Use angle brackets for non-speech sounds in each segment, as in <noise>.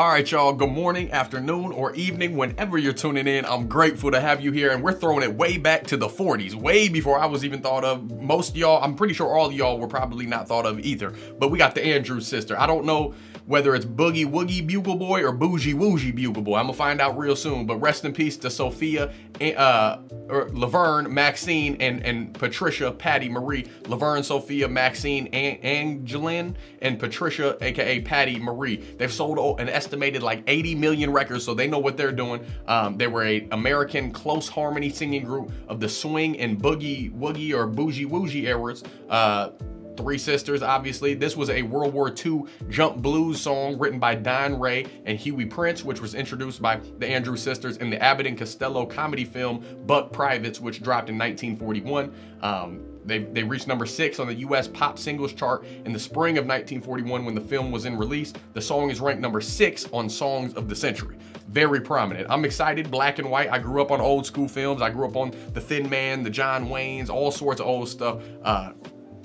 All right, y'all, good morning, afternoon, or evening, whenever you're tuning in. I'm grateful to have you here, and we're throwing it way back to the 40s, way before I was even thought of. Most y'all, I'm pretty sure all y'all were probably not thought of either, but we got the Andrews sister. I don't know whether it's Boogie Woogie Bugle Boy or Bougie Woogie Bugle Boy. I'm gonna find out real soon, but rest in peace to Sophia, uh, Laverne, Maxene, and, and Patricia, Patty Marie. Laverne, Sophia, Maxene, An Angeline, and Patricia, aka Patty Marie. They've sold an estimated like 80 million records, so they know what they're doing. Um, they were a American close harmony singing group of the swing and boogie woogie or bougie woogie eras. Uh, Three Sisters, obviously. This was a World War II jump blues song written by Don Raye and Hughie Prince, which was introduced by the Andrews Sisters in the Abbott and Costello comedy film Buck Privates, which dropped in 1941. Um, they, they reached number six on the US pop singles chart in the spring of 1941 when the film was in release. The song is ranked number six on Songs of the Century. Very prominent. I'm excited, black and white. I grew up on old school films. I grew up on The Thin Man, The John Waynes, all sorts of old stuff. Uh,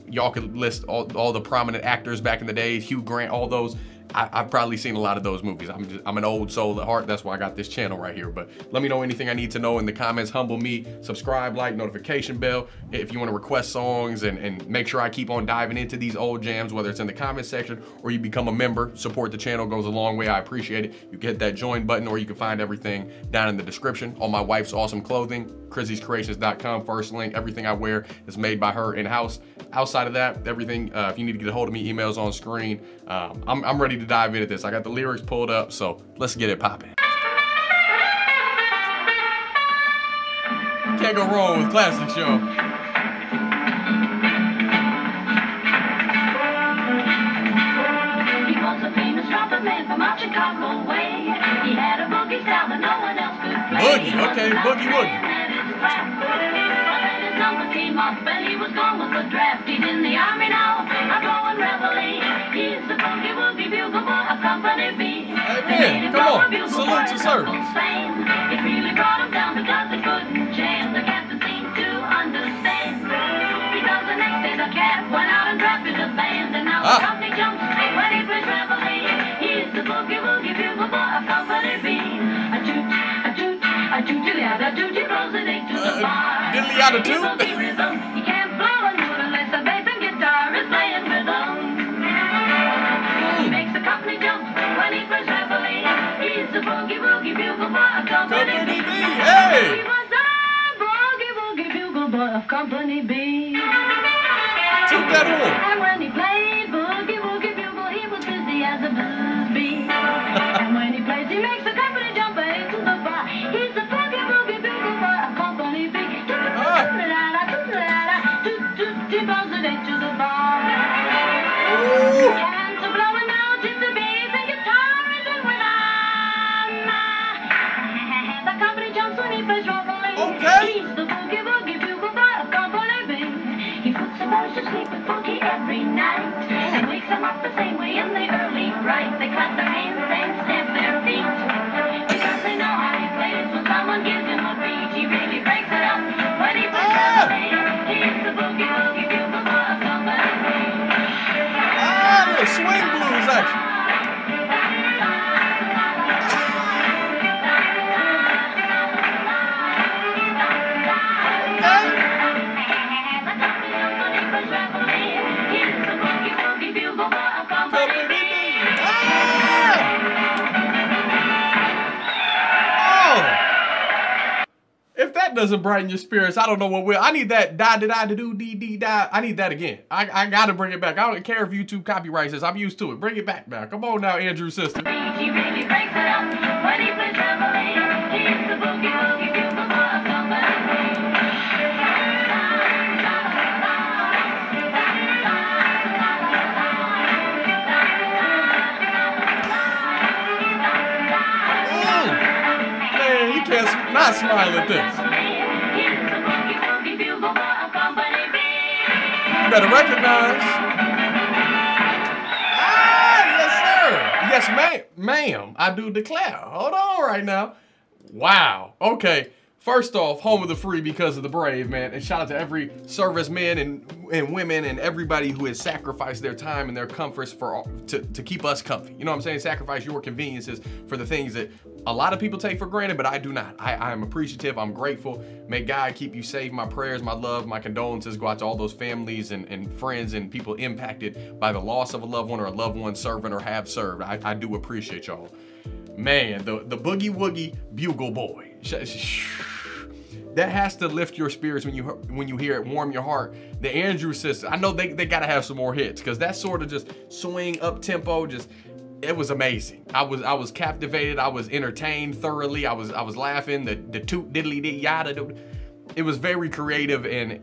y'all could list all, all the prominent actors back in the day, Hugh Grant, all those. I, have probably seen a lot of those movies. I'm just, I'm an old soul at heart. That's why I got this channel right here. But let me know anything I need to know in the comments. Humble me, subscribe, like, notification bell. If you want to request songs and, and make sure I keep on diving into these old jams, whether it's in the comment section or you become a member, support the channel goes a long way. I appreciate it. You get that join button or you can find everything down in the description. All my wife's awesome clothing, Chrizzy'sCreations.com, first link. Everything I wear is made by her in-house. Outside of that, everything, uh, if you need to get a hold of me, emails on screen. Um, I'm, I'm ready to dive into this. I got the lyrics pulled up, so let's get it popping. Can't go wrong with classics, yo. Boogie, okay, boogie woogie a band. And now ah. the company jumps when he plays reveille. He's the boogie woogie bugle boy of Company B. A toot, a <laughs> toot, a toot, a toot, a toot, close it to the. Diddly out of two. Boy of Company B. Took that on. Doesn't brighten your spirits, I don't know what will. I need that da da da da do dee dee da. I need that again. I, I gotta bring it back. I don't care if YouTube copyrights this. I'm used to it. Bring it back now. Come on now, Andrew sister. can't not smile at this. You better recognize. Ah, yes, sir. Yes, ma'am. I do declare. Hold on right now. Wow. Okay. First off, home of the free because of the brave, man. And shout out to every serviceman and, and women and everybody who has sacrificed their time and their comforts for to, to keep us comfy. You know what I'm saying? Sacrifice your conveniences for the things that a lot of people take for granted, but I do not. I, I am appreciative. I'm grateful. May God keep you safe. My prayers, my love, my condolences go out to all those families and, and friends and people impacted by the loss of a loved one or a loved one serving or have served. I, I do appreciate y'all. Man, the, the boogie woogie bugle boy that has to lift your spirits when you when you hear it, warm your heart. The Andrew Sisters, I know they, they gotta have some more hits because that sort of just swing up tempo, just it was amazing. I was I was captivated. I was entertained thoroughly. I was I was laughing. The the toot diddly did yada. It was very creative and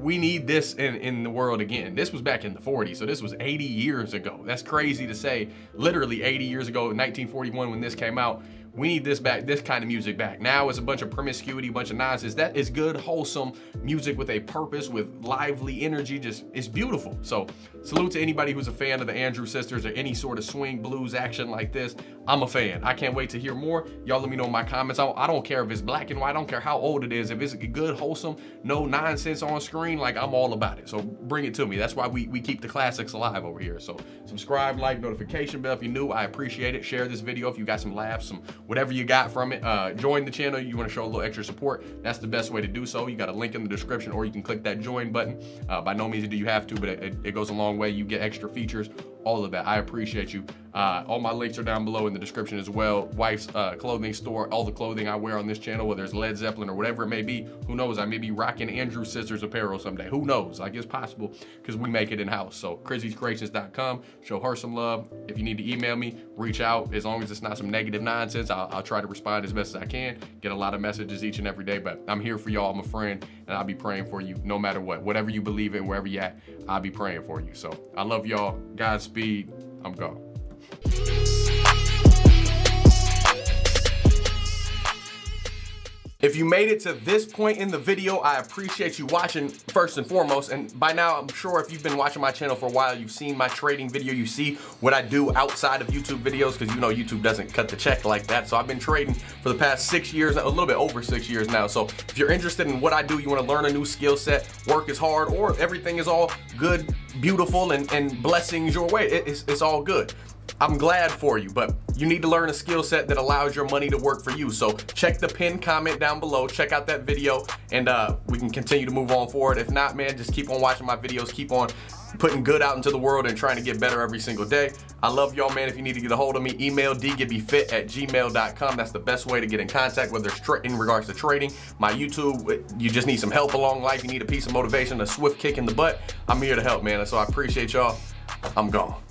we need this in, in the world again. This was back in the 40s, so this was 80 years ago. That's crazy to say. Literally 80 years ago, 1941, when this came out, we need this back, this kind of music back. Now it's a bunch of promiscuity, a bunch of nonsense. That is good, wholesome music with a purpose, with lively energy. Just, it's beautiful. So salute to anybody who's a fan of the Andrew Sisters or any sort of swing blues action like this. I'm a fan. I can't wait to hear more. Y'all let me know in my comments. I don't, I don't care if it's black and white. I don't care how old it is. If it's good, wholesome, no nonsense on screen, like I'm all about it. So bring it to me. That's why we, we keep the classics alive over here. So subscribe, like, notification bell if you're new. I appreciate it. Share this video if you got some laughs, some whatever you got from it. Uh, join the channel. You want to show a little extra support. That's the best way to do so. You got a link in the description or you can click that join button. Uh, by no means do you have to, but it, it goes a long way. You get extra features all of that. I appreciate you. Uh, all my links are down below in the description as well. Wife's uh, clothing store, all the clothing I wear on this channel, whether it's Led Zeppelin or whatever it may be. Who knows? I may be rocking Andrew Sisters apparel someday. Who knows? Like it's possible because we make it in house. So Chrizzy'sCreations.com. Show her some love. If you need to email me, reach out. As long as it's not some negative nonsense, I'll, I'll try to respond as best as I can. Get a lot of messages each and every day, but I'm here for y'all. I'm a friend, and I'll be praying for you no matter what. Whatever you believe in, wherever you at, I'll be praying for you. So I love y'all. Godspeed. I'm gone. If you made it to this point in the video, I appreciate you watching first and foremost. And by now, I'm sure if you've been watching my channel for a while, you've seen my trading video. You see what I do outside of YouTube videos because you know YouTube doesn't cut the check like that. So I've been trading for the past six years, a little bit over six years now. So if you're interested in what I do, you want to learn a new skill set, work is hard, or everything is all good, beautiful, and, and blessings your way, it's, it's all good. I'm glad for you, but you need to learn a skill set that allows your money to work for you. So check the pinned comment down below, check out that video, and uh, we can continue to move on forward. If not, man, just keep on watching my videos, keep on putting good out into the world and trying to get better every single day. I love y'all, man. If you need to get a hold of me, email dgibbyfit at gmail.com. That's the best way to get in contact, whether it's in regards to trading. My YouTube, you just need some help along life. You need a piece of motivation, a swift kick in the butt. I'm here to help, man. So I appreciate y'all. I'm gone.